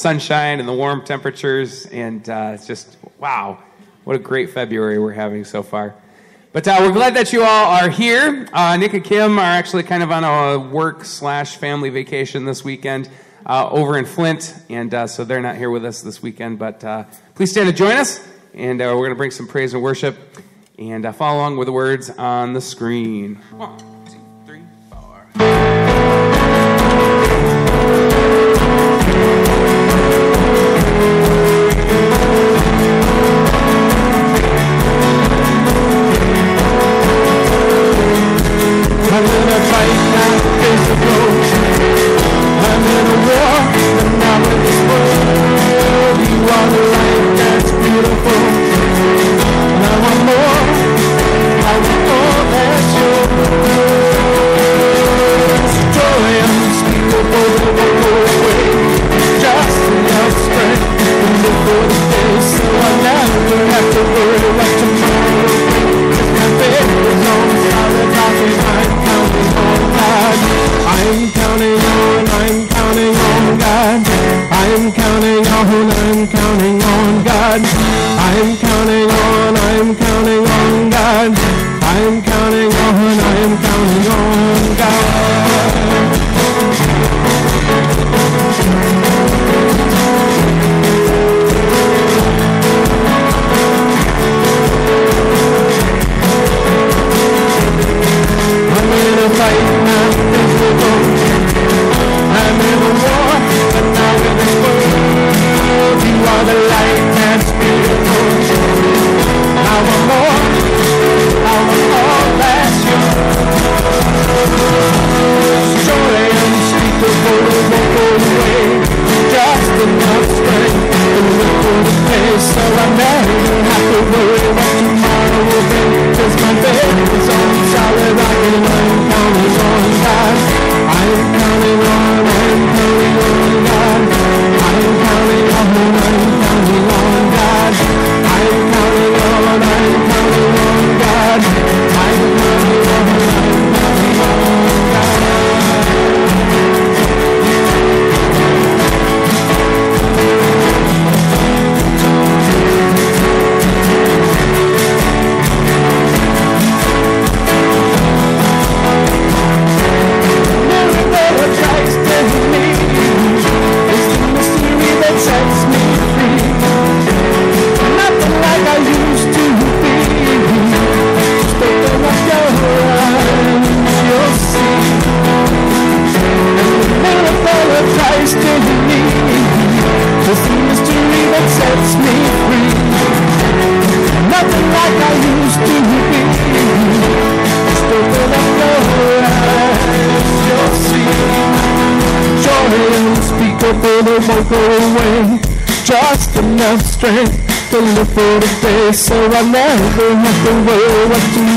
sunshine and the warm temperatures. And uh, it's just, wow, what a great February we're having so far. But uh, we're glad that you all are here. Uh, Nick and Kim are actually kind of on a work slash family vacation this weekend uh, over in Flint. And uh, so they're not here with us this weekend. But uh, please stand and join us. And we're going to bring some praise and worship. And follow along with the words on the screen. man, have to wear what you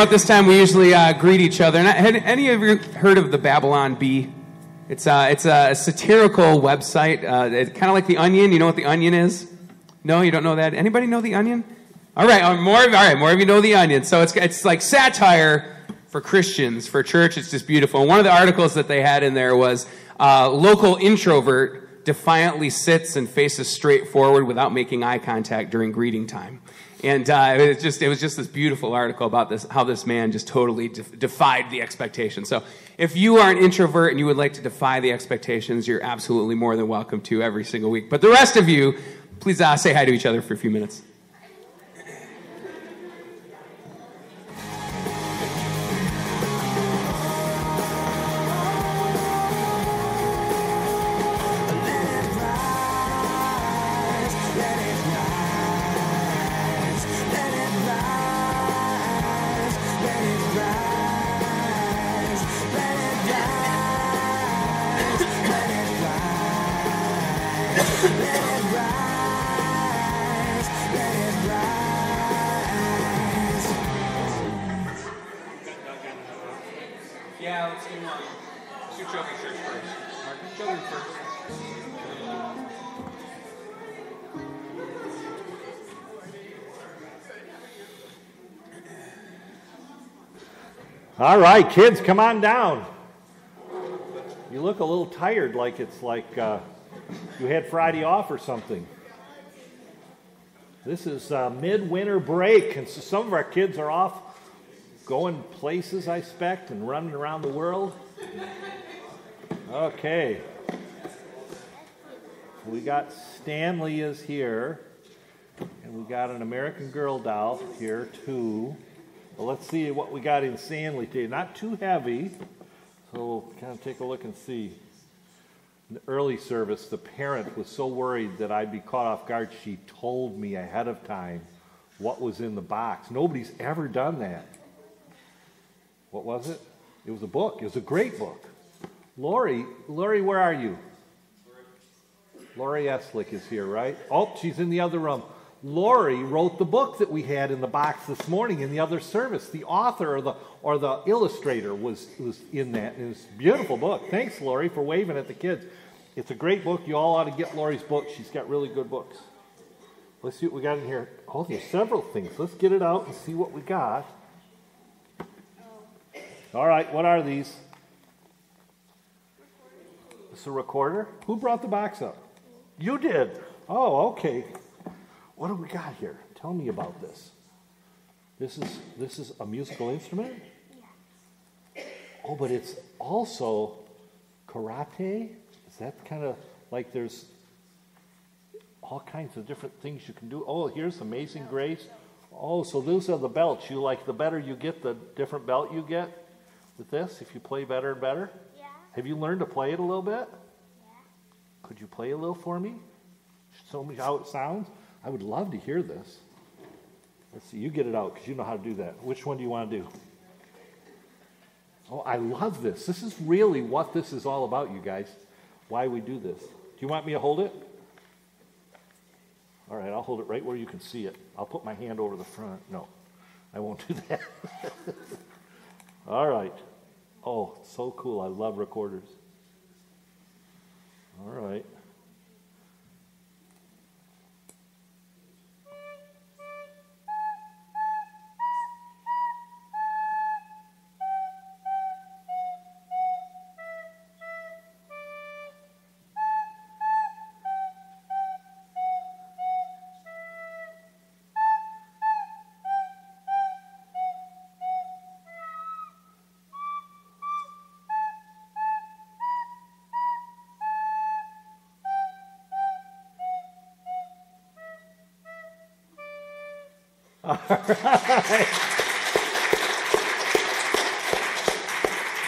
know at this time we usually uh, greet each other. And had any of you heard of the Babylon Bee? It's, uh, it's a satirical website. Uh, it's kind of like The Onion. You know what The Onion is? No, you don't know that? Anybody know The Onion? All right, uh, more of, all right, more of you know The Onion. So it's, it's like satire for Christians, for church. It's just beautiful. And one of the articles that they had in there was uh, local introvert defiantly sits and faces straight forward without making eye contact during greeting time. And uh, it was just it was just this beautiful article about this how this man just totally def- defied the expectations. So if you are an introvert and you would like to defy the expectations, you're absolutely more than welcome to every single week. But the rest of you, please uh, say hi to each other for a few minutes. All right, kids, come on down. You look a little tired, like it's like uh, you had Friday off or something. This is uh, midwinter break, and so some of our kids are off going places, I expect, and running around the world. Okay. We got Stanley is here, and And we got an American Girl doll here too. Well, let's see what we got in Stanley today. Not too heavy, so we'll kind of take a look and see. In the early service, the parent was so worried that I'd be caught off guard, she told me ahead of time what was in the box. Nobody's ever done that. What was it? It was a book. It was a great book. Lori, Lori, where are you? Lori Eslick is here, right? Oh, she's in the other room. Lori wrote the book that we had in the box this morning in the other service. The author or the or the illustrator was was in that. And it's a beautiful book. Thanks, Lori, for waving at the kids. It's a great book. You all ought to get Lori's book. She's got really good books. Let's see what we got in here. Oh, there's several things. Let's get it out and see what we got. All right, what are these? It's a recorder. Who brought the box up? You did. Oh, okay. What do we got here? Tell me about this. This is this is a musical instrument? Oh, but it's also karate? Is that kind of like there's all kinds of different things you can do? Oh, here's Amazing Grace. Oh, so those are the belts. You like the better you get, the different belt you get with this if you play better and better? Yeah. Have you learned to play it a little bit? Yeah. Could you play a little for me? Show me how it sounds. I would love to hear this. Let's see, you get it out because you know how to do that. Which one do you want to do? Oh, I love this. This is really what this is all about, you guys. Why we do this. Do you want me to hold it? All right, I'll hold it right where you can see it. I'll put my hand over the front. No, I won't do that. all right. Oh, so cool. I love recorders. All right.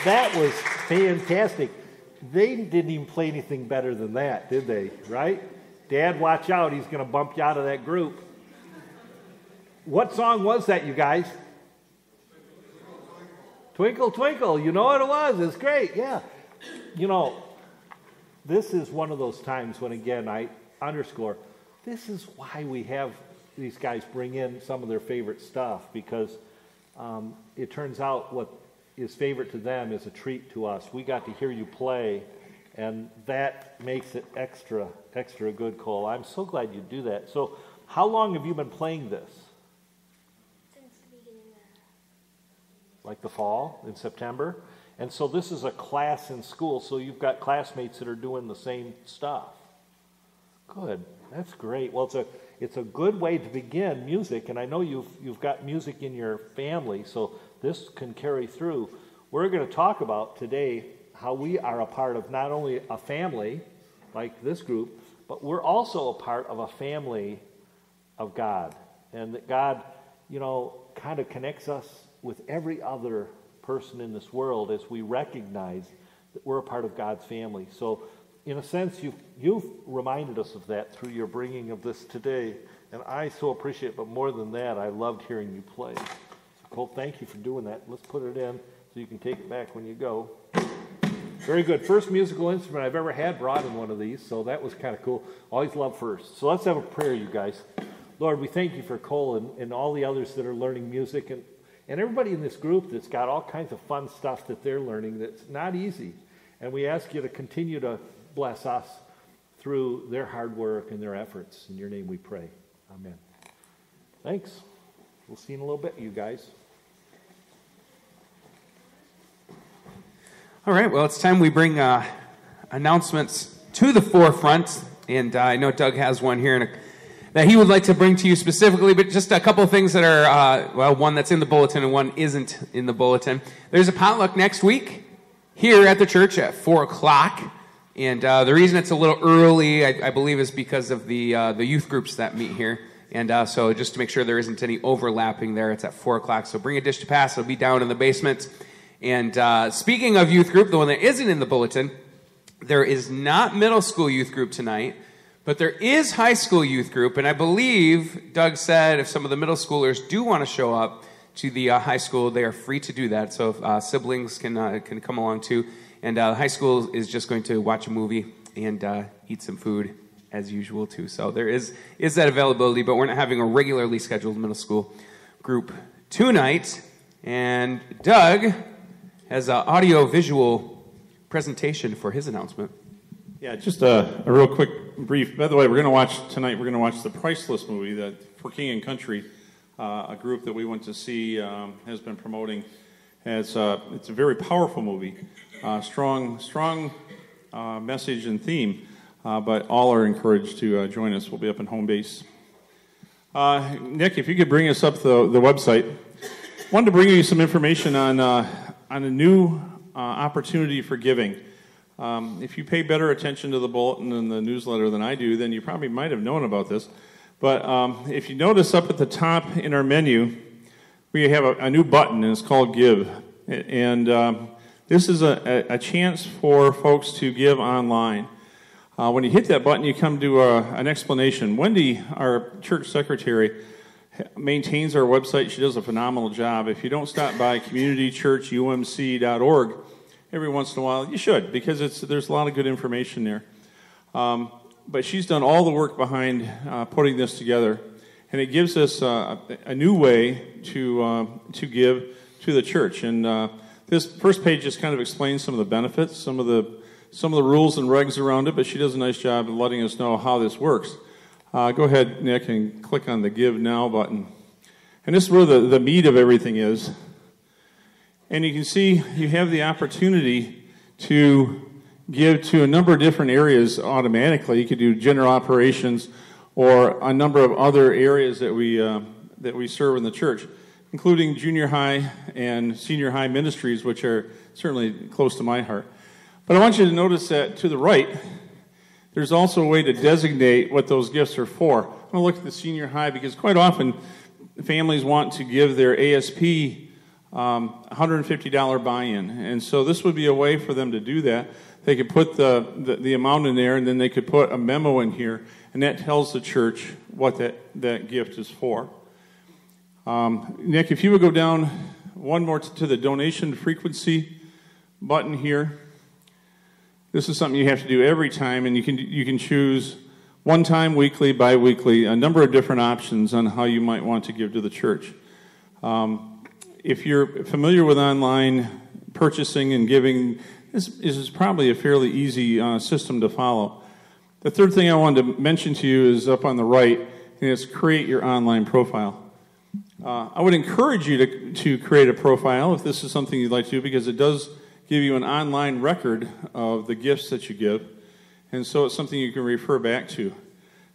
That was fantastic. They didn't even play anything better than that, did they? Right? Dad, watch out. He's going to bump you out of that group. What song was that, you guys? Twinkle, twinkle. You know what it was. It's great. Yeah. You know, this is one of those times when, again, I underscore this is why we have these guys bring in some of their favorite stuff because um, it turns out what is favorite to them is a treat to us. We got to hear you play, and that makes it extra, extra good, Cole. I'm so glad you do that. So, how long have you been playing this? Since the beginning of Like the fall in September? And so, this is a class in school, so you've got classmates that are doing the same stuff. Good. That's great. Well, it's a it's a good way to begin music, and I know you've you've got music in your family, so this can carry through. We're going to talk about today how we are a part of not only a family like this group, but we're also a part of a family of God, and that God, you know, kind of connects us with every other person in this world as we recognize that we're a part of God's family. So in a sense, you've, you've reminded us of that through your bringing of this today. And I so appreciate it. But more than that, I loved hearing you play. So, Cole, thank you for doing that. Let's put it in so you can take it back when you go. Very good. First musical instrument I've ever had brought in one of these, so that was kind of cool. Always love first. So let's have a prayer, you guys. Lord, we thank you for Cole and, and all the others that are learning music and, and everybody in this group that's got all kinds of fun stuff that they're learning that's not easy. And we ask you to continue to bless us through their hard work and their efforts. In your name we pray. Amen. Thanks. We'll see you in a little bit, you guys. All right, well, it's time we bring uh, announcements to the forefront. And uh, I know Doug has one here a, that he would like to bring to you specifically, but just a couple of things that are, uh, well, one that's in the bulletin and one isn't in the bulletin. There's a potluck next week here at the church at 4 o'clock. And uh, the reason it's a little early, I, I believe, is because of the, uh, the youth groups that meet here. And uh, so, just to make sure there isn't any overlapping there, it's at 4 o'clock. So, bring a dish to pass. It'll be down in the basement. And uh, speaking of youth group, the one that isn't in the bulletin, there is not middle school youth group tonight, but there is high school youth group. And I believe Doug said if some of the middle schoolers do want to show up to the uh, high school, they are free to do that. So uh, siblings can can come along too. And uh, high school is just going to watch a movie and uh, eat some food as usual too. So there is is that availability, but we're not having a regularly scheduled middle school group tonight. And Doug has an audio visual presentation for his announcement. Yeah, just a, a real quick brief. By the way, we're going to watch tonight. We're going to watch the Priceless movie that for King and Country, uh, a group that we went to see um, has been promoting. As uh, it's a very powerful movie, uh, strong, strong uh, message and theme. Uh, but all are encouraged to uh, join us. We'll be up in home base. Uh, Nick, if you could bring us up the, the website. Wanted to bring you some information on uh, on a new opportunity for giving. Um, if you pay better attention to the bulletin and the newsletter than I do, then you probably might have known about this. But um, if you notice up at the top in our menu, we have a, a new button, and it's called Give. And um, this is a, a, chance for folks to give online. Uh, when you hit that button, you come to a, an explanation. Wendy, our church secretary, maintains our website. She does a phenomenal job. If you don't stop by communitychurchumc.org every once in a while, you should because it's there's a lot of good information there. Um, but she's done all the work behind uh, putting this together, and it gives us uh, a new way to uh, to give to the church. And uh, this first page just kind of explains some of the benefits, some of the some of the rules and regs around it. But she does a nice job of letting us know how this works. Uh, go ahead, Nick, and click on the Give Now button. And this is where the, the meat of everything is. And you can see you have the opportunity to give to a number of different areas automatically. You could do general operations or a number of other areas that we, uh, that we serve in the church, including junior high and senior high ministries, which are certainly close to my heart. But I want you to notice that to the right, there's also a way to designate what those gifts are for. I'm going to look at the senior high because quite often families want to give their ASP um, $150 buy-in, and so this would be a way for them to do that. They could put the, the, the amount in there, and then they could put a memo in here, and that tells the church what that, that gift is for. Um, Nick, if you would go down one more to the donation frequency button here. This is something you have to do every time, and you can you can choose one time, weekly, bi-weekly, a number of different options on how you might want to give to the church. Um, if you're familiar with online purchasing and giving, this, is probably a fairly easy uh, system to follow. The third thing I wanted to mention to you is up on the right, and it's create your online profile. Uh, I would encourage you to, to create a profile if this is something you'd like to do because it does give you an online record of the gifts that you give. And so it's something you can refer back to.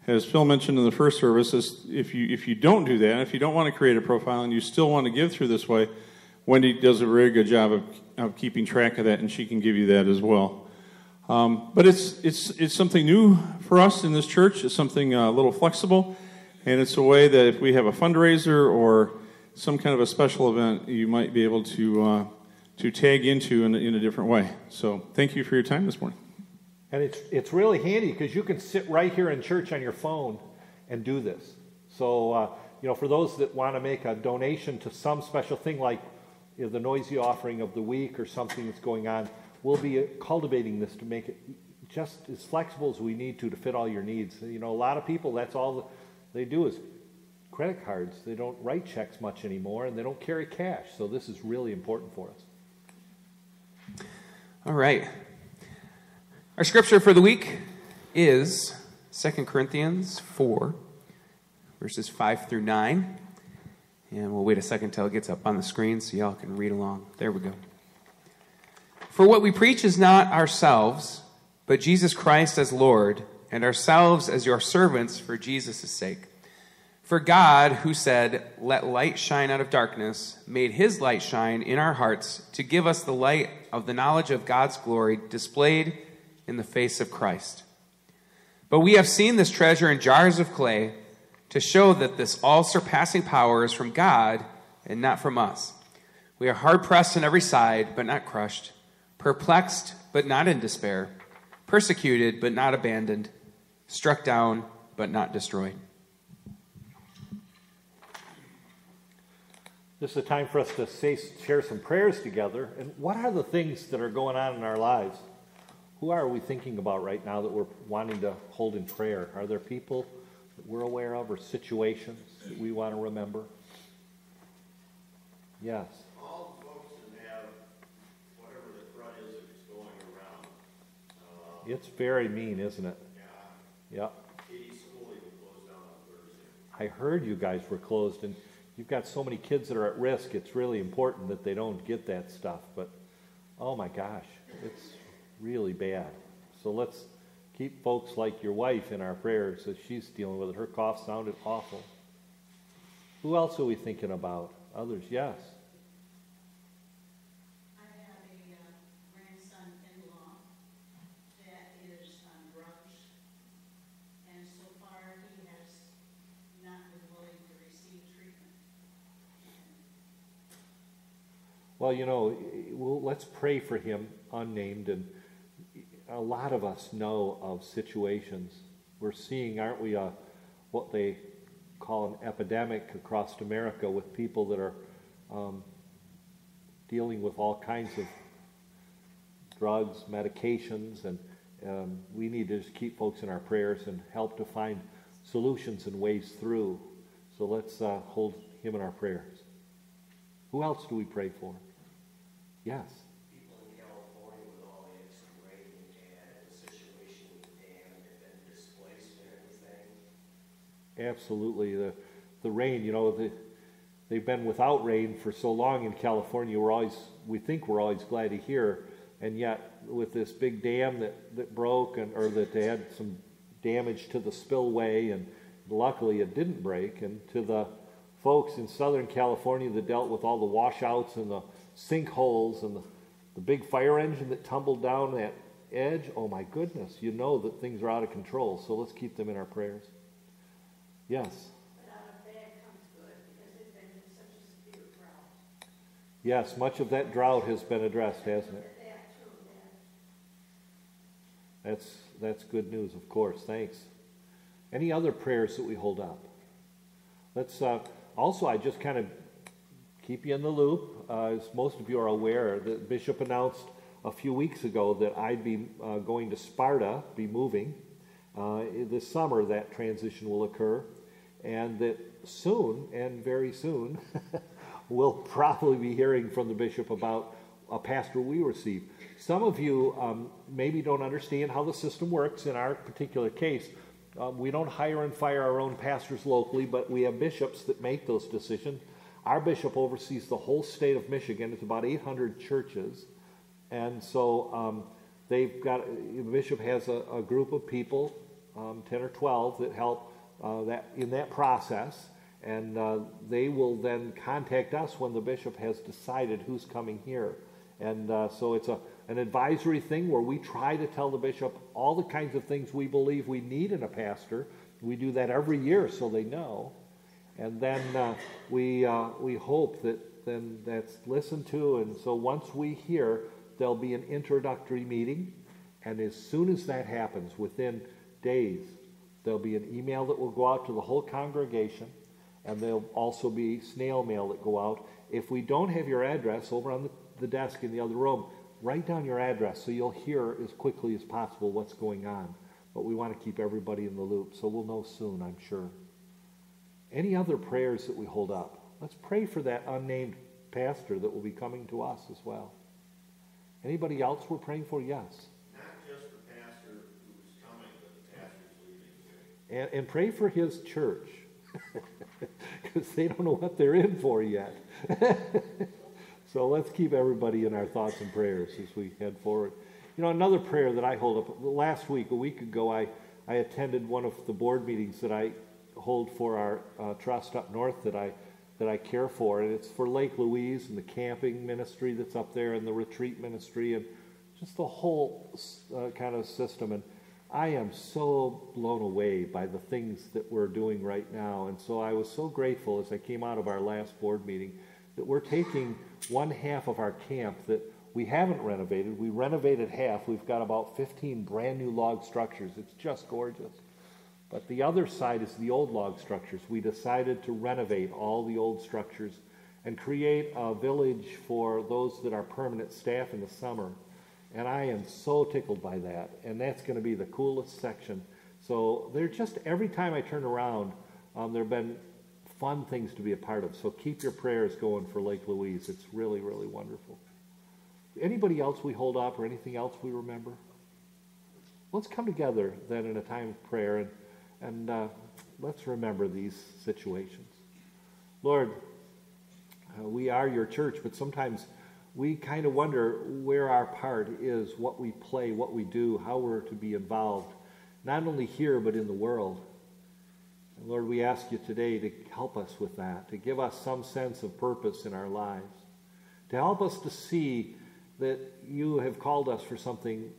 As Phil mentioned in the first service, if you, if you don't do that, if you don't want to create a profile and you still want to give through this way, Wendy does a very good job of, of keeping track of that, and she can give you that as well. Um, but it's, it's, it's something new for us in this church. It's something uh, a little flexible, and it's a way that if we have a fundraiser or some kind of a special event, you might be able to, uh, to tag into in, in a different way. So thank you for your time this morning. And it's, it's really handy because you can sit right here in church on your phone and do this. So, uh, you know, for those that want to make a donation to some special thing like you know, the noisy offering of the week or something that's going on, we'll be cultivating this to make it just as flexible as we need to to fit all your needs. You know, a lot of people, that's all they do is credit cards. They don't write checks much anymore and they don't carry cash. So this is really important for us. All right. Our scripture for the week is 2 Corinthians 4, verses 5 through 9. And we'll wait a second till it gets up on the screen so y'all can read along. There we go. For what we preach is not ourselves, but Jesus Christ as Lord, and ourselves as your servants for Jesus' sake. For God, who said, Let light shine out of darkness, made his light shine in our hearts to give us the light of the knowledge of God's glory displayed in the face of Christ. But we have seen this treasure in jars of clay to show that this all surpassing power is from God and not from us. We are hard pressed on every side, but not crushed, perplexed, but not in despair, persecuted, but not abandoned, struck down, but not destroyed. This is a time for us to say, share some prayers together. And what are the things that are going on in our lives? Who are we thinking about right now that we're wanting to hold in prayer? Are there people that we're aware of or situations that we want to remember? Yes. all folks that have whatever the threat is that's going around. Uh, it's very mean, isn't it? Yeah. I heard you guys were closed, and you've got so many kids that are at risk. It's really important that they don't get that stuff. But oh my gosh, it's really bad. So let's keep folks like your wife in our prayers as she's dealing with it. Her cough sounded awful. Who else are we thinking about? Others, yes. I have a uh, grandson-in-law that is on drugs, and so far he has not been willing to receive treatment. Well, you know, well, let's pray for him, unnamed, and a lot of us know of situations. We're seeing, aren't we, uh, what they call an epidemic across America with people that are um, dealing with all kinds of drugs, medications, and um, we need to just keep folks in our prayers and help to find solutions and ways through. So let's uh, hold him in our prayers. Who else do we pray for? Yes. People in California with all the extra rain and the situation with the dam have displaced and everything. Absolutely. The, the rain, you know, the, they've been without rain for so long in California. We're always, we think we're always glad to hear. And yet, with this big dam that, that broke, and, or that they had some damage to the spillway, and luckily it didn't break, and to the folks in Southern California that dealt with all the washouts and the sinkholes and the, the big fire engine that tumbled down that edge, oh my goodness, you know that things are out of control. So let's keep them in our prayers. Yes. But out of bad comes good, because it's been in such a severe drought. Yes, much of that drought has been addressed, hasn't it? That too, that That's, that's good news, of course. Thanks. Any other prayers that we hold up? Let's, uh, also, I just kind of keep you in the loop. Uh, as most of you are aware, the bishop announced a few weeks ago that I'd be uh, going to Sparta, be moving. Uh, this summer, that transition will occur. And that soon, and very soon, we'll probably be hearing from the bishop about a pastor we receive. Some of you um, maybe don't understand how the system works in our particular case. Um, we don't hire and fire our own pastors locally, but we have bishops that make those decisions. Our bishop oversees the whole state of Michigan. It's about 800 churches. And so um, they've got, the bishop has a, a group of people, um, 10 or 12, that help uh, that, in that process. And uh, they will then contact us when the bishop has decided who's coming here. And uh, so it's a, an advisory thing where we try to tell the bishop all the kinds of things we believe we need in a pastor. We do that every year so they know. And then uh, we, uh, we hope that then that's listened to. And so once we hear, there'll be an introductory meeting. And as soon as that happens, within days, there'll be an email that will go out to the whole congregation. And there'll also be snail mail that go out. If we don't have your address over on the, the desk in the other room, write down your address so you'll hear as quickly as possible what's going on. But we want to keep everybody in the loop, so we'll know soon, I'm sure. Any other prayers that we hold up? Let's pray for that unnamed pastor that will be coming to us as well. Anybody else we're praying for? Yes. Not just the pastor who's coming, but the pastor's leaving. And, and pray for his church because they don't know what they're in for yet. so let's keep everybody in our thoughts and prayers as we head forward. You know, another prayer that I hold up last week, a week ago, I, I attended one of the board meetings that I hold for our uh, trust up north that I that I care for, and it's for Lake Louise and the camping ministry that's up there, and the retreat ministry, and just the whole uh, kind of system. And I am so blown away by the things that we're doing right now. And so I was so grateful as I came out of our last board meeting that we're taking one half of our camp that we haven't renovated. We renovated half. We've got about 15 brand new log structures. It's just gorgeous. But the other side is the old log structures. We decided to renovate all the old structures and create a village for those that are permanent staff in the summer. And I am so tickled by that. And that's going to be the coolest section. So they're just, every time I turn around, um, there have been fun things to be a part of. So keep your prayers going for Lake Louise. It's really, really wonderful. Anybody else we hold up or anything else we remember? Let's come together then in a time of prayer and, and uh, let's remember these situations. Lord, uh, we are your church, but sometimes we kind of wonder where our part is, what we play, what we do, how we're to be involved, not only here, but in the world. And Lord, we ask you today to help us with that, to give us some sense of purpose in our lives, to help us to see that you have called us for something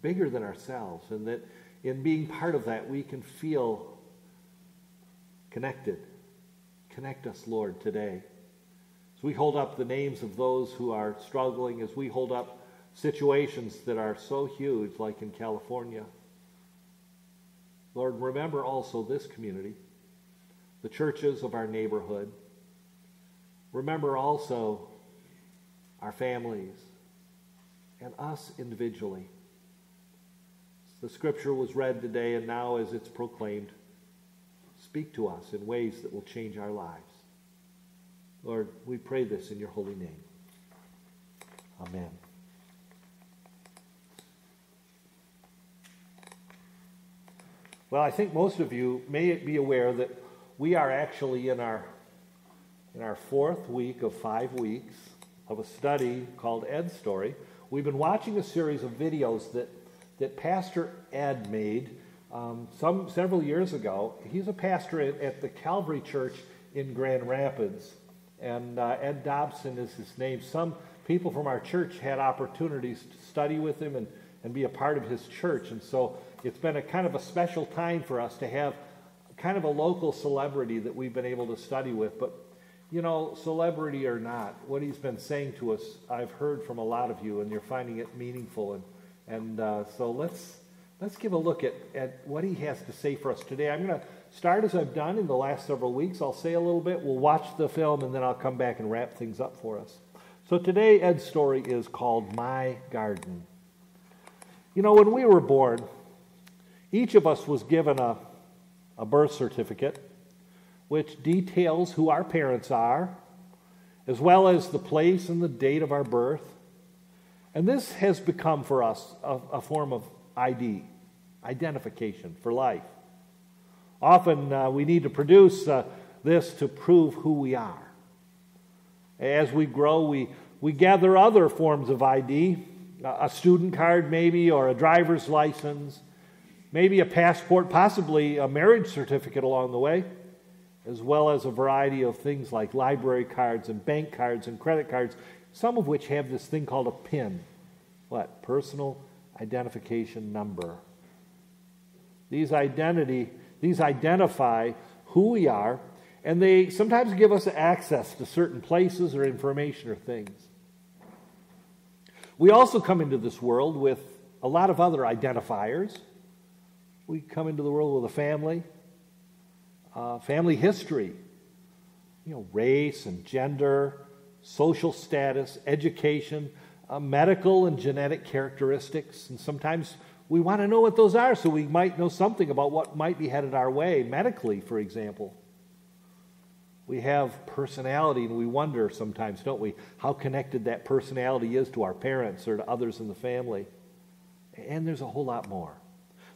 bigger than ourselves, and that in being part of that, we can feel connected. Connect us, Lord, today. As we hold up the names of those who are struggling, as we hold up situations that are so huge, like in California, Lord, remember also this community, the churches of our neighborhood. Remember also our families and us individually. The scripture was read today, and now as it's proclaimed, speak to us in ways that will change our lives. Lord, we pray this in your holy name. Amen. Well, I think most of you may be aware that we are actually in our in our fourth week of five weeks of a study called Ed Story. We've been watching a series of videos that that Pastor Ed made um, some several years ago. He's a pastor at, at the Calvary Church in Grand Rapids, and uh, Ed Dobson is his name. Some people from our church had opportunities to study with him and, and be a part of his church, and so it's been a kind of a special time for us to have kind of a local celebrity that we've been able to study with. But, you know, celebrity or not, what he's been saying to us, I've heard from a lot of you, and you're finding it meaningful. And, and uh, so let's, let's give a look at, at what he has to say for us today. I'm going to start as I've done in the last several weeks. I'll say a little bit, we'll watch the film, and then I'll come back and wrap things up for us. So today, Ed's story is called My Garden. You know, when we were born, each of us was given a, a birth certificate which details who our parents are, as well as the place and the date of our birth. And this has become for us a, a form of ID, identification for life. Often uh, we need to produce uh, this to prove who we are. As we grow, we, we gather other forms of ID, a student card maybe, or a driver's license maybe a passport, possibly a marriage certificate along the way, as well as a variety of things like library cards and bank cards and credit cards, some of which have this thing called a PIN. What? Personal identification number. These identity, these identify who we are, and they sometimes give us access to certain places or information or things. We also come into this world with a lot of other identifiers we come into the world with a family, uh, family history, you know, race and gender, social status, education, uh, medical and genetic characteristics. And sometimes we want to know what those are so we might know something about what might be headed our way, medically, for example. We have personality, and we wonder sometimes, don't we, how connected that personality is to our parents or to others in the family. And there's a whole lot more.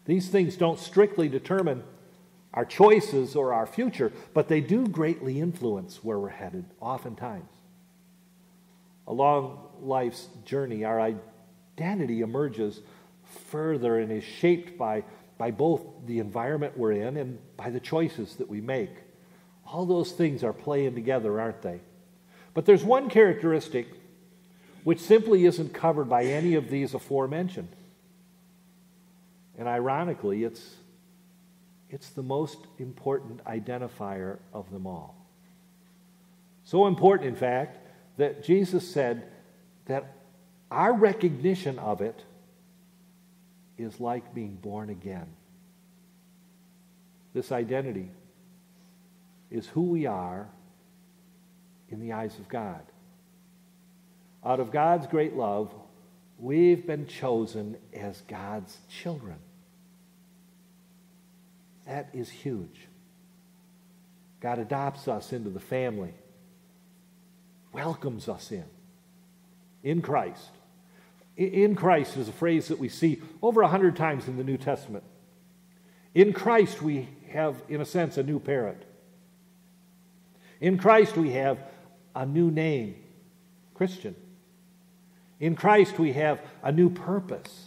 These things don't strictly determine our choices or our future, but they do greatly influence where we're headed, oftentimes. Along life's journey, our identity emerges further and is shaped by, by both the environment we're in and by the choices that we make. All those things are playing together, aren't they? But there's one characteristic which simply isn't covered by any of these aforementioned And ironically, it's, it's the most important identifier of them all. So important, in fact, that Jesus said that our recognition of it is like being born again. This identity is who we are in the eyes of God. Out of God's great love, we've been chosen as God's children. That is huge. God adopts us into the family, welcomes us in, in Christ. In Christ is a phrase that we see over a hundred times in the New Testament. In Christ, we have, in a sense, a new parent. In Christ, we have a new name, Christian. In Christ, we have a new purpose.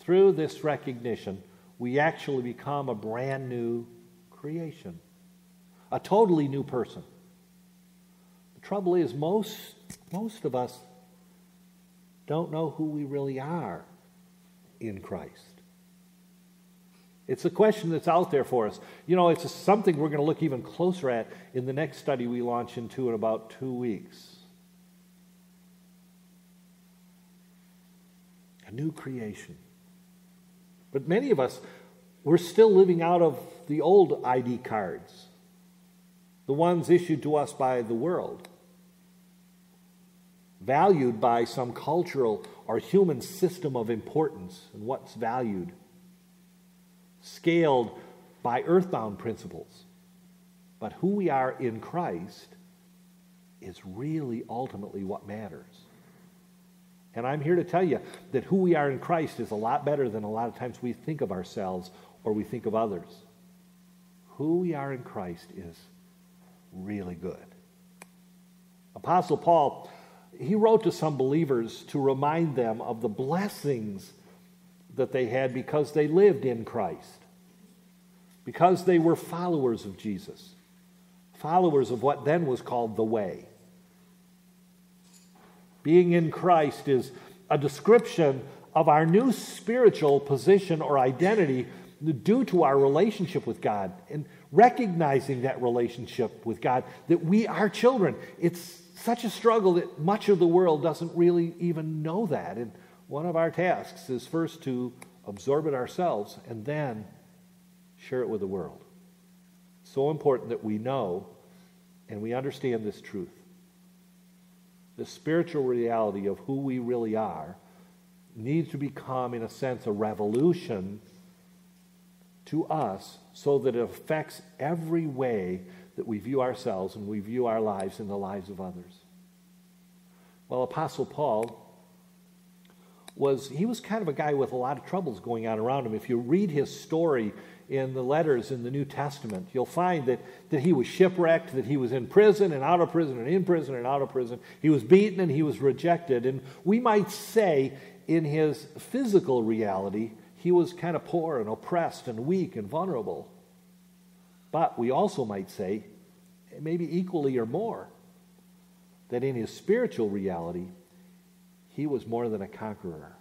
Through this recognition, we actually become a brand new creation, a totally new person. Trouble is, most, most of us don't know who we really are in Christ. It's a question that's out there for us. You know, it's something we're going to look even closer at in the next study we launch into in about two weeks. A new creation. But many of us, we're still living out of the old ID cards, the ones issued to us by the world, valued by some cultural or human system of importance and what's valued scaled by earthbound principles. But who we are in Christ is really ultimately what matters. And I'm here to tell you that who we are in Christ is a lot better than a lot of times we think of ourselves or we think of others. Who we are in Christ is really good. Apostle Paul, he wrote to some believers to remind them of the blessings that they had because they lived in Christ, because they were followers of Jesus, followers of what then was called the way. Being in Christ is a description of our new spiritual position or identity due to our relationship with God and recognizing that relationship with God, that we are children. It's such a struggle that much of the world doesn't really even know that. And one of our tasks is first to absorb it ourselves and then share it with the world. So important that we know and we understand this truth. The spiritual reality of who we really are needs to become, in a sense, a revolution to us so that it affects every way that we view ourselves and we view our lives and the lives of others. Well, Apostle Paul was he was kind of a guy with a lot of troubles going on around him. If you read his story in the letters in the New Testament, you'll find that, that he was shipwrecked, that he was in prison and out of prison and in prison and out of prison. He was beaten and he was rejected. And we might say in his physical reality, he was kind of poor and oppressed and weak and vulnerable. But we also might say, maybe equally or more, that in his spiritual reality, he was more than a conqueror.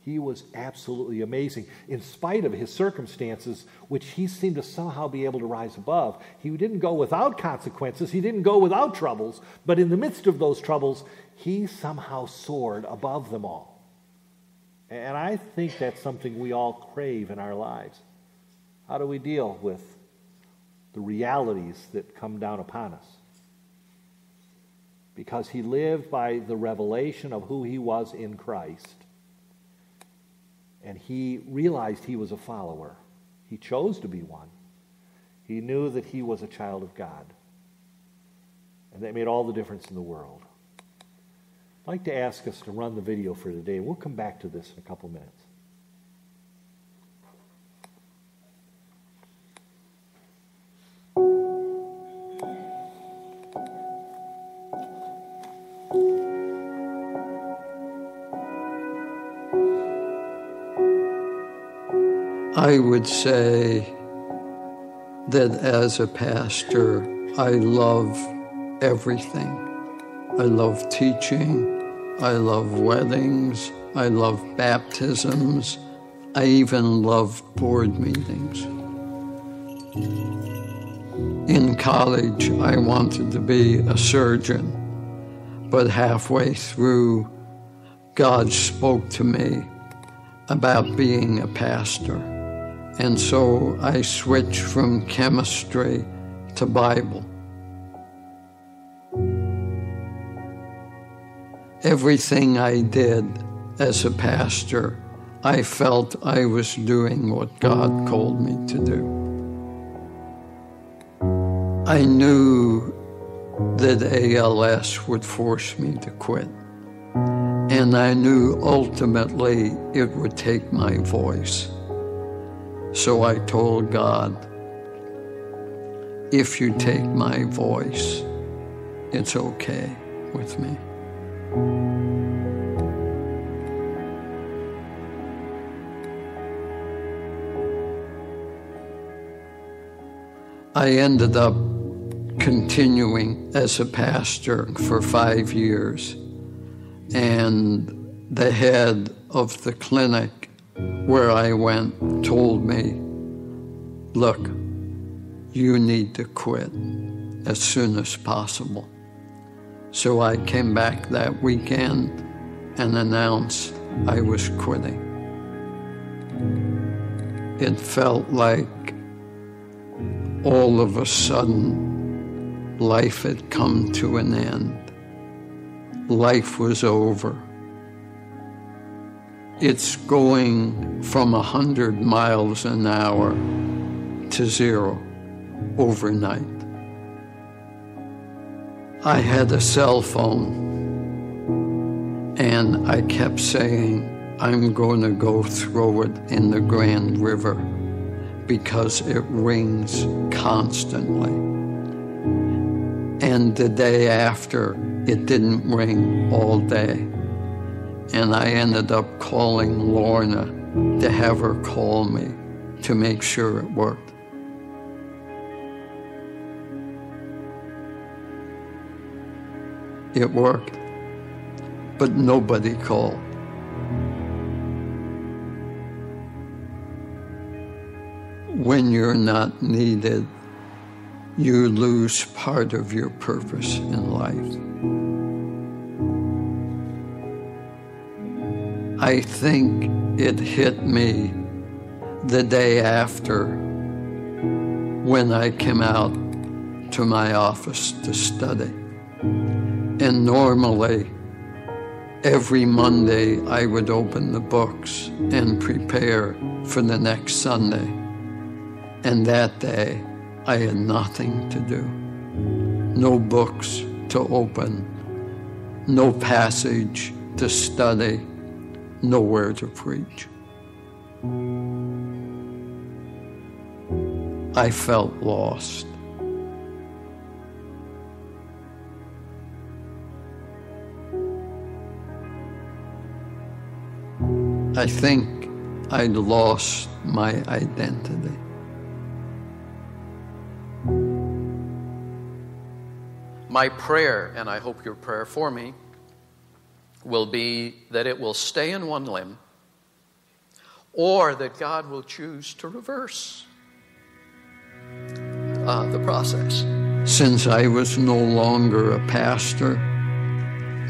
He was absolutely amazing. In spite of his circumstances, which he seemed to somehow be able to rise above, he didn't go without consequences. He didn't go without troubles. But in the midst of those troubles, he somehow soared above them all. And I think that's something we all crave in our lives. How do we deal with the realities that come down upon us? Because he lived by the revelation of who he was in Christ. And he realized he was a follower. He chose to be one. He knew that he was a child of God. And that made all the difference in the world. I'd like to ask us to run the video for today, we'll come back to this in a couple minutes. I would say that as a pastor, I love everything. I love teaching. I love weddings. I love baptisms. I even love board meetings. In college, I wanted to be a surgeon, but halfway through, God spoke to me about being a pastor. And so I switched from chemistry to Bible. Everything I did as a pastor, I felt I was doing what God called me to do. I knew that ALS would force me to quit. And I knew ultimately it would take my voice. So I told God, if you take my voice, it's okay with me. I ended up continuing as a pastor for five years. And the head of the clinic where I went told me, Look, you need to quit as soon as possible. So I came back that weekend and announced I was quitting. It felt like all of a sudden life had come to an end. Life was over. It's going from a hundred miles an hour to zero overnight. I had a cell phone and I kept saying, I'm going to go throw it in the Grand River because it rings constantly. And the day after, it didn't ring all day. And I ended up calling Lorna to have her call me to make sure it worked. It worked, but nobody called. When you're not needed, you lose part of your purpose in life. I think it hit me the day after when I came out to my office to study. And normally, every Monday, I would open the books and prepare for the next Sunday. And that day, I had nothing to do. No books to open, no passage to study, nowhere to preach. I felt lost. I think I'd lost my identity. My prayer, and I hope your prayer for me, will be that it will stay in one limb or that God will choose to reverse uh, the process. Since I was no longer a pastor,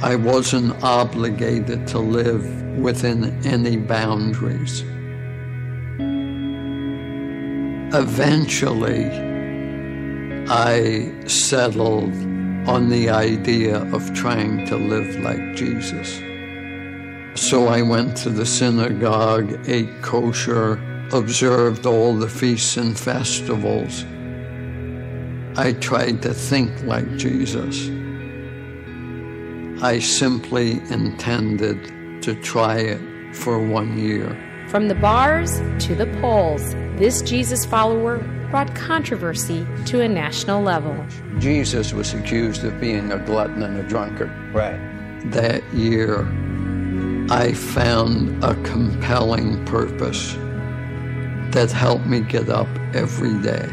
I wasn't obligated to live within any boundaries. Eventually, I settled on the idea of trying to live like Jesus. So I went to the synagogue, ate kosher, observed all the feasts and festivals. I tried to think like Jesus. I simply intended to try it for one year. From the bars to the polls, this Jesus follower brought controversy to a national level. Jesus was accused of being a glutton and a drunkard. Right. That year, I found a compelling purpose that helped me get up every day.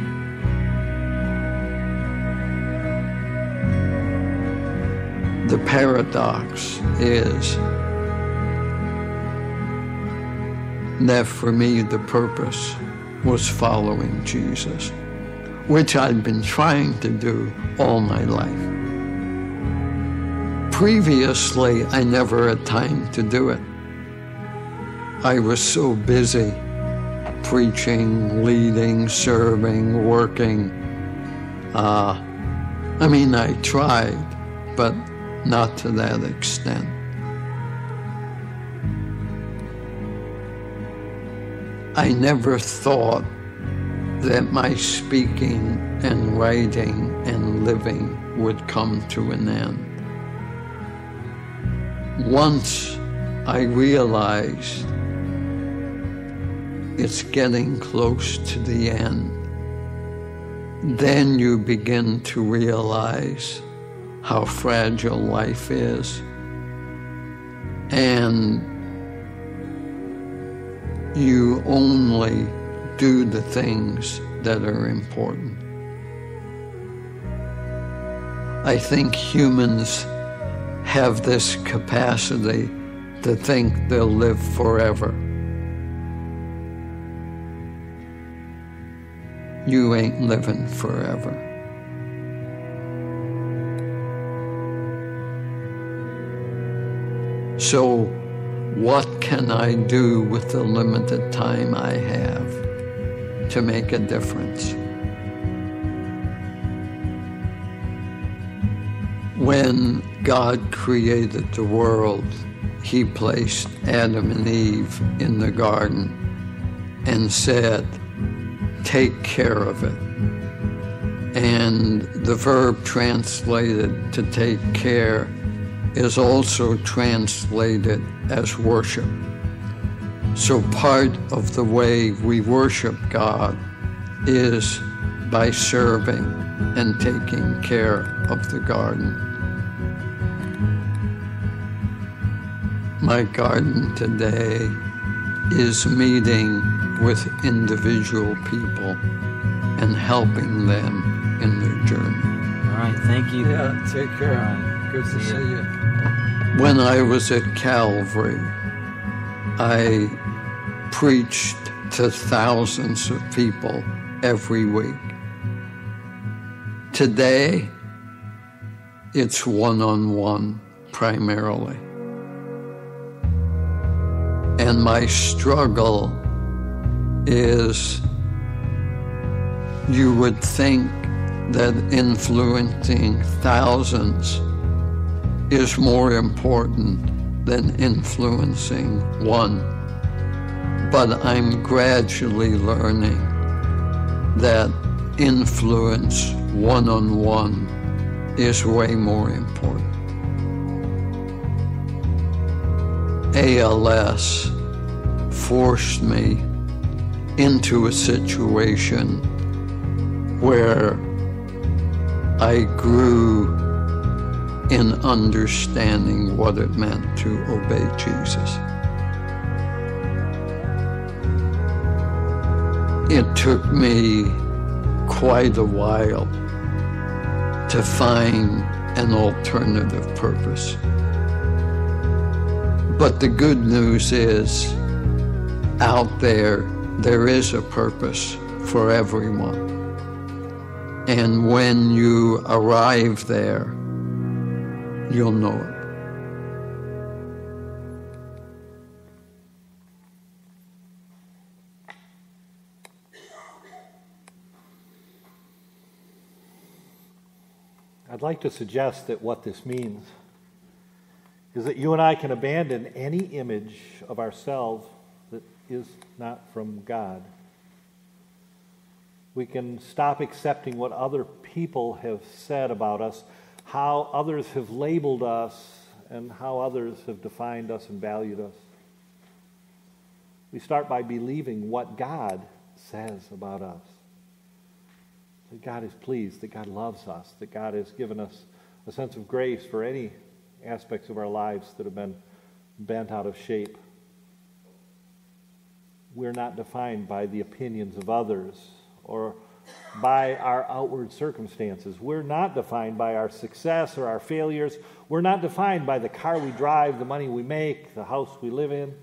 The paradox is that for me the purpose was following Jesus, which I'd been trying to do all my life. Previously, I never had time to do it. I was so busy preaching, leading, serving, working. Uh, I mean, I tried, but not to that extent. I never thought that my speaking and writing and living would come to an end. Once I realized it's getting close to the end, then you begin to realize how fragile life is. And you only do the things that are important. I think humans have this capacity to think they'll live forever. You ain't living forever. So, what can I do with the limited time I have to make a difference? When God created the world, He placed Adam and Eve in the garden and said, Take care of it. And the verb translated to take care is also translated as worship. So part of the way we worship God is by serving and taking care of the garden. My garden today is meeting with individual people and helping them in their journey. All right, thank you. Yeah, take care. Good to see you. When I was at Calvary, I preached to thousands of people every week. Today, it's one on one primarily. And my struggle is you would think that influencing thousands is more important than influencing one. But I'm gradually learning that influence one on one is way more important. ALS forced me into a situation where I grew in understanding what it meant to obey Jesus. It took me quite a while to find an alternative purpose. But the good news is, out there, there is a purpose for everyone. And when you arrive there, you'll know it. I'd like to suggest that what this means is that you and I can abandon any image of ourselves that is not from God. We can stop accepting what other people have said about us, how others have labeled us, and how others have defined us and valued us. We start by believing what God says about us that God is pleased, that God loves us, that God has given us a sense of grace for any aspects of our lives that have been bent out of shape. We're not defined by the opinions of others or by our outward circumstances. We're not defined by our success or our failures. We're not defined by the car we drive, the money we make, the house we live in.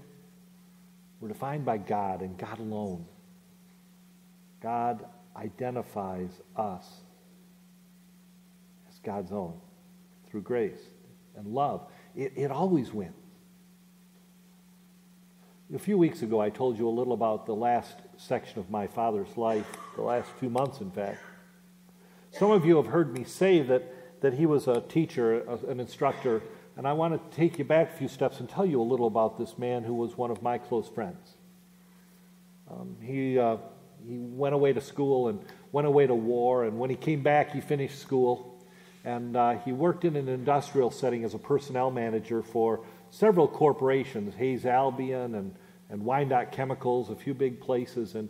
We're defined by God and God alone. God identifies us as God's own through grace and love. It, it always wins. A few weeks ago, I told you a little about the last section of my father's life, the last two months, in fact. Some of you have heard me say that, that he was a teacher, a- an instructor, and I want to take you back a few steps and tell you a little about this man who was one of my close friends. Um, he, uh, he went away to school and went away to war, and when he came back, he finished school. And uh, he worked in an industrial setting as a personnel manager for several corporations, Hayes Albion and, and Wyandotte Chemicals, a few big places. And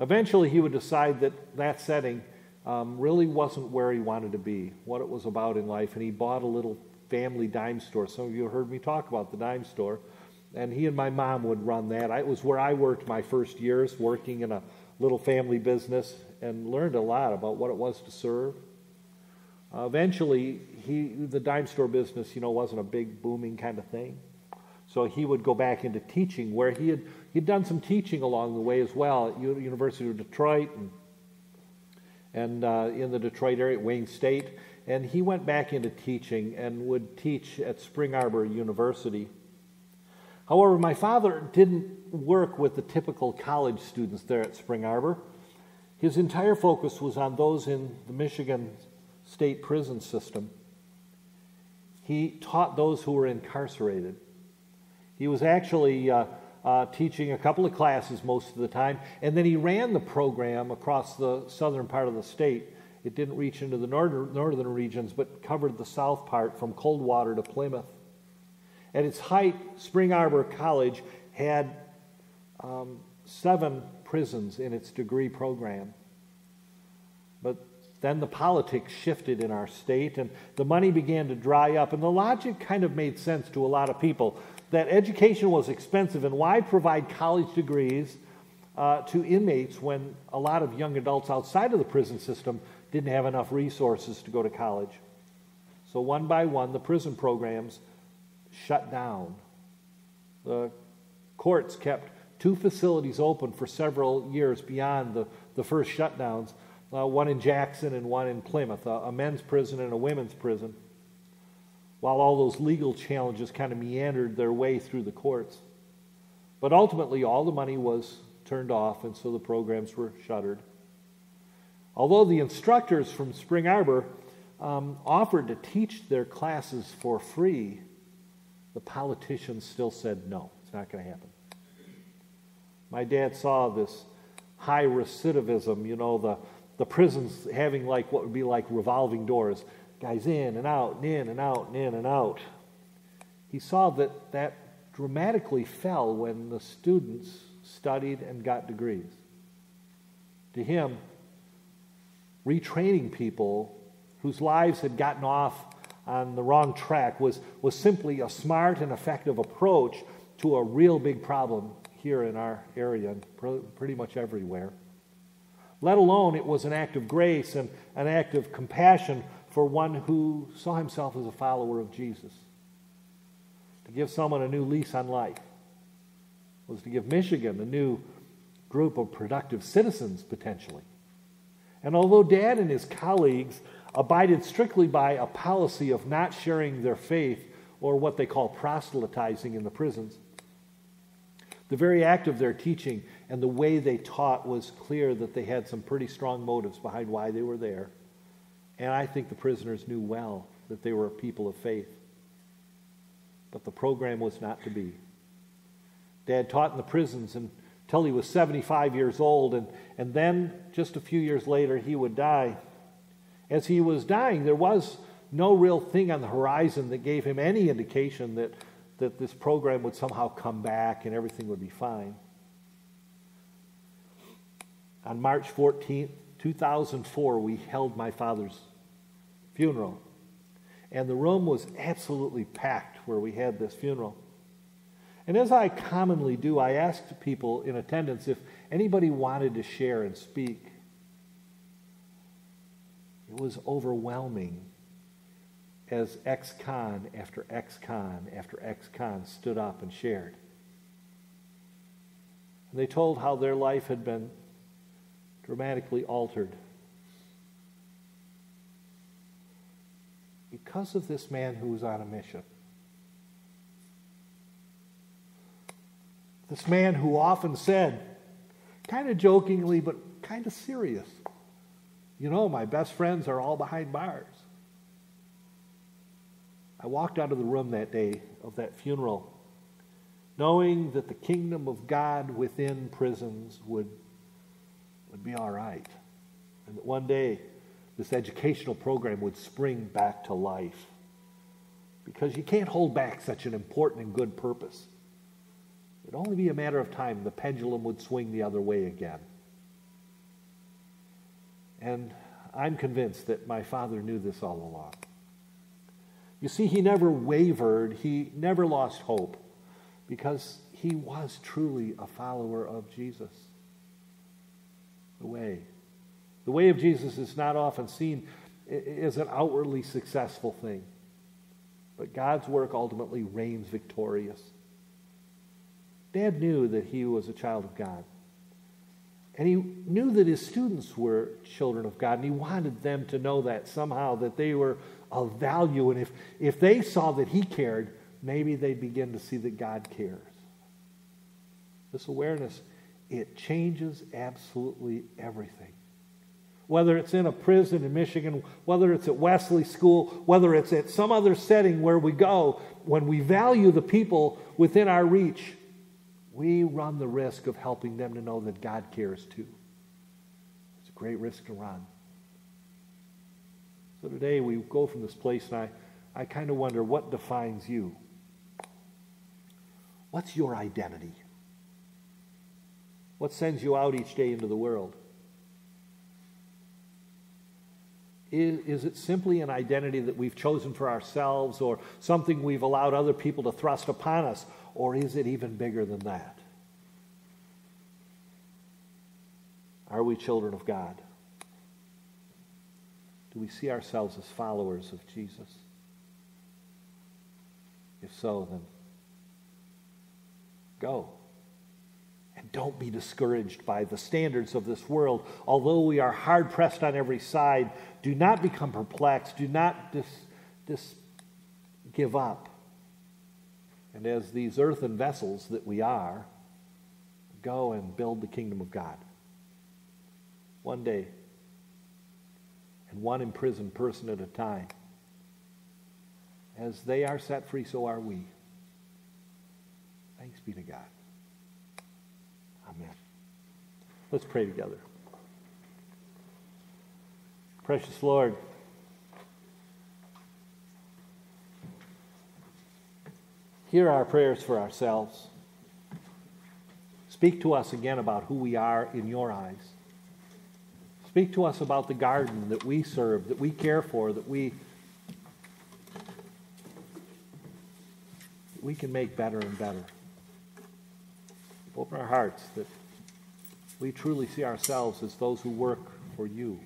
eventually he would decide that that setting um, really wasn't where he wanted to be, what it was about in life. And he bought a little family dime store. Some of you heard me talk about the dime store. And he and my mom would run that. I, it was where I worked my first years, working in a little family business, and learned a lot about what it was to serve. Uh, eventually, he, the dime store business, you know, wasn't a big booming kind of thing. So he would go back into teaching, where he had he'd done some teaching along the way as well at U- University of Detroit and and uh, in the Detroit area, at Wayne State. And he went back into teaching and would teach at Spring Arbor University. However, my father didn't work with the typical college students there at Spring Arbor. His entire focus was on those in the Michigan state prison system. He taught those who were incarcerated. He was actually uh, uh, teaching a couple of classes most of the time, and then he ran the program across the southern part of the state. It didn't reach into the northern, northern regions, but covered the south part from Coldwater to Plymouth. At its height, Spring Arbor College had um, seven prisons in its degree program. But then the politics shifted in our state and the money began to dry up. And the logic kind of made sense to a lot of people that education was expensive and why provide college degrees uh, to inmates when a lot of young adults outside of the prison system didn't have enough resources to go to college. So, one by one, the prison programs shut down. The courts kept two facilities open for several years beyond the, the first shutdowns uh, one in Jackson and one in Plymouth, a, a men's prison and a women's prison, while all those legal challenges kind of meandered their way through the courts. But ultimately, all the money was turned off, and so the programs were shuttered. Although the instructors from Spring Arbor um, offered to teach their classes for free, the politicians still said no, it's not going to happen. My dad saw this high recidivism, you know, the, the prisons having like what would be like revolving doors, guys in and out and in and out and in and out. He saw that that dramatically fell when the students studied and got degrees. To him, retraining people whose lives had gotten off on the wrong track was, was simply a smart and effective approach to a real big problem here in our area and pr- pretty much everywhere. Let alone it was an act of grace and an act of compassion for one who saw himself as a follower of Jesus. To give someone a new lease on life was to give Michigan a new group of productive citizens potentially. And although Dad and his colleagues abided strictly by a policy of not sharing their faith or what they call proselytizing in the prisons, the very act of their teaching and the way they taught was clear that they had some pretty strong motives behind why they were there. And I think the prisoners knew well that they were a people of faith. But the program was not to be. Dad taught in the prisons until he was 75 years old, and, and then just a few years later, he would die. As he was dying, there was no real thing on the horizon that gave him any indication that, that this program would somehow come back and everything would be fine. On March 14th, 2004, we held my father's funeral. And the room was absolutely packed where we had this funeral. And as I commonly do, I asked people in attendance if anybody wanted to share and speak. It was overwhelming as ex con after ex con after ex con stood up and shared. And they told how their life had been dramatically altered because of this man who was on a mission. This man who often said, kind of jokingly, but kind of serious, You know, my best friends are all behind bars. I walked out of the room that day of that funeral knowing that the kingdom of God within prisons would, would be all right. And that one day this educational program would spring back to life. Because you can't hold back such an important and good purpose. It'd only be a matter of time the pendulum would swing the other way again. And I'm convinced that my father knew this all along. You see, he never wavered, he never lost hope because he was truly a follower of Jesus. The way. The way of Jesus is not often seen as an outwardly successful thing, but God's work ultimately reigns victorious. Dad knew that he was a child of God. And he knew that his students were children of God, and he wanted them to know that somehow, that they were of value. And if, if they saw that he cared, maybe they'd begin to see that God cares. This awareness, it changes absolutely everything. Whether it's in a prison in Michigan, whether it's at Wesley School, whether it's at some other setting where we go, when we value the people within our reach, we run the risk of helping them to know that God cares too. It's a great risk to run. So today we go from this place, and I, I kind of wonder what defines you? What's your identity? What sends you out each day into the world? Is, is, it simply an identity that we've chosen for ourselves or something we've allowed other people to thrust upon us? Or is it even bigger than that? Are we children of God? Do we see ourselves as followers of Jesus? If so, then go. Don't be discouraged by the standards of this world. Although we are hard pressed on every side, do not become perplexed. Do not dis, dis, give up. And as these earthen vessels that we are, go and build the kingdom of God. One day, and one imprisoned person at a time. As they are set free, so are we. Thanks be to God. Amen. Let's pray together. Precious Lord, hear our prayers for ourselves. Speak to us again about who we are in your eyes. Speak to us about the garden that we serve, that we care for, that we we can make better and better. Open our hearts that we truly see ourselves as those who work for you.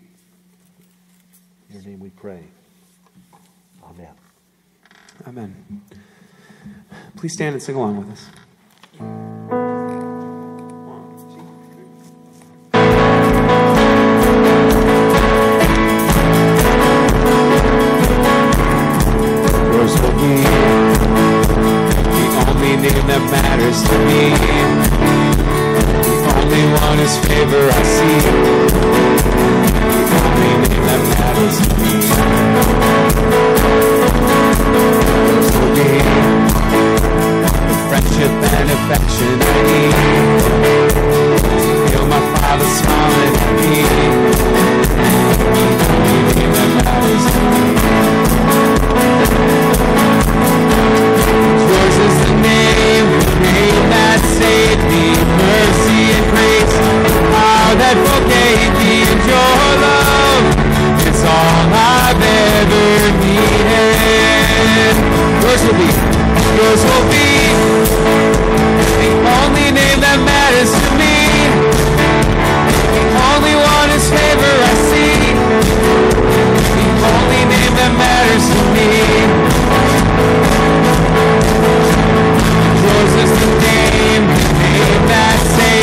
In your name we pray. Amen. Amen. Please stand and sing along with us. Yours will only one whose favor I see. The only name that matters to me. Will be the friendship and affection I need. Feel my father smiling at me. The only name that matters to me. Yours is the name, the name that saved me, mercy and grace, that forgave me, and your love. Is all I've ever needed. Yours will be, yours will be. The only name that matters to me, the only one whose favor I see, the only name that matters to me. Yours is the name, the name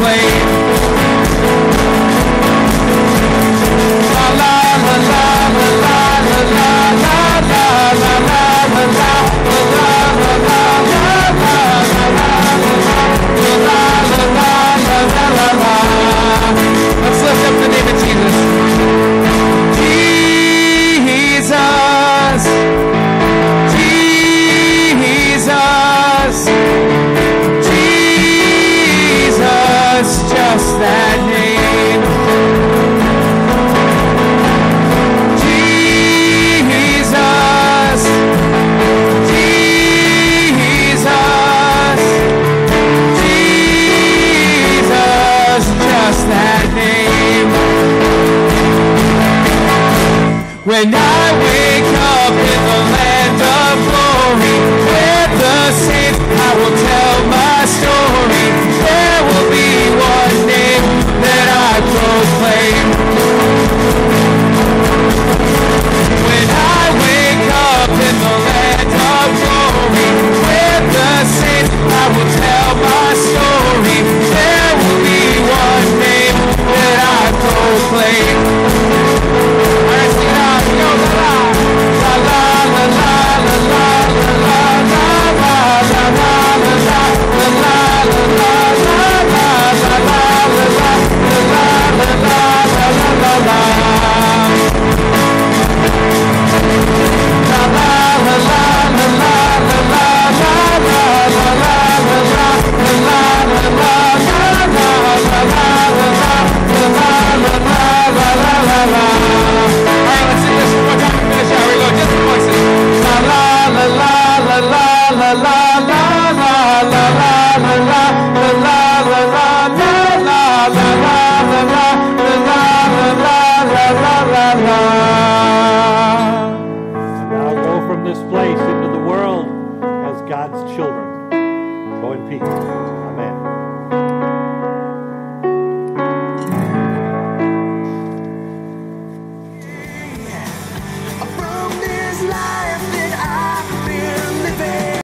proclaim. When I wake up in the land of glory, with the saints, I will tell my story. There will be one name that I proclaim. When I